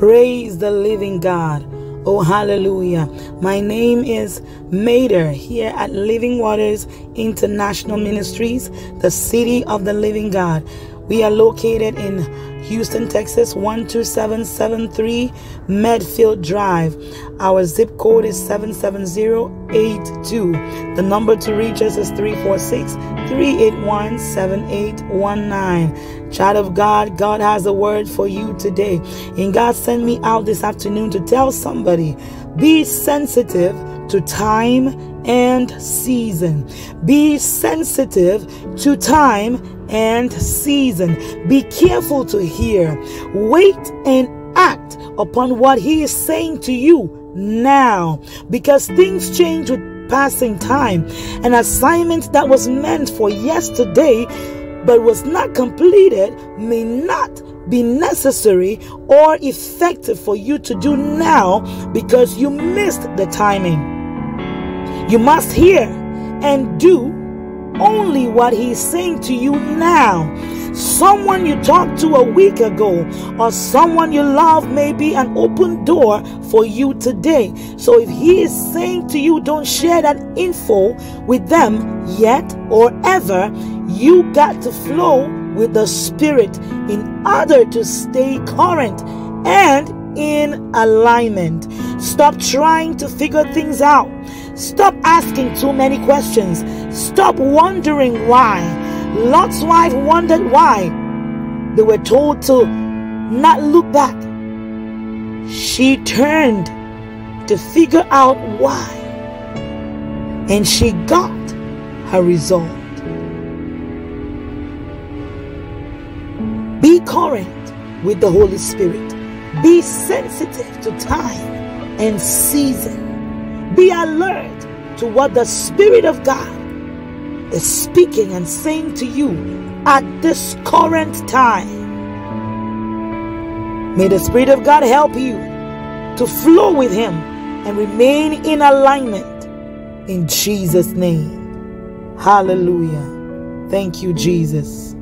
Praise the living God. Oh, hallelujah. My name is Mater here at Living Waters International Ministries, the city of the living God. We are located in Houston, Texas 12773 Medfield Drive. Our zip code is 77082. The number to reach us is 346 381 7819. Child of God, God has a word for you today. And God sent me out this afternoon to tell somebody be sensitive to time and season. Be sensitive to time and season. Be careful to hear. Wait and act upon what He is saying to you now because things change with passing time. An assignment that was meant for yesterday but was not completed may not be necessary or effective for you to do now because you missed the timing. You must hear and do only what he's saying to you now. Someone you talked to a week ago or someone you love may be an open door for you today. So if he is saying to you, don't share that info with them yet or ever, you got to flow with the Spirit in order to stay current and in alignment. Stop trying to figure things out. Stop asking too many questions. Stop wondering why. Lot's wife wondered why. They were told to not look back. She turned to figure out why. And she got her result. Be current with the Holy Spirit. Be sensitive to time and season. Be alert to what the Spirit of God is speaking and saying to you at this current time. May the Spirit of God help you to flow with Him and remain in alignment in Jesus' name. Hallelujah. Thank you, Jesus.